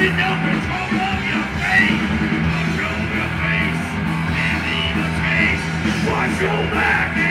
She don't control of your face. Your face. Watch your back.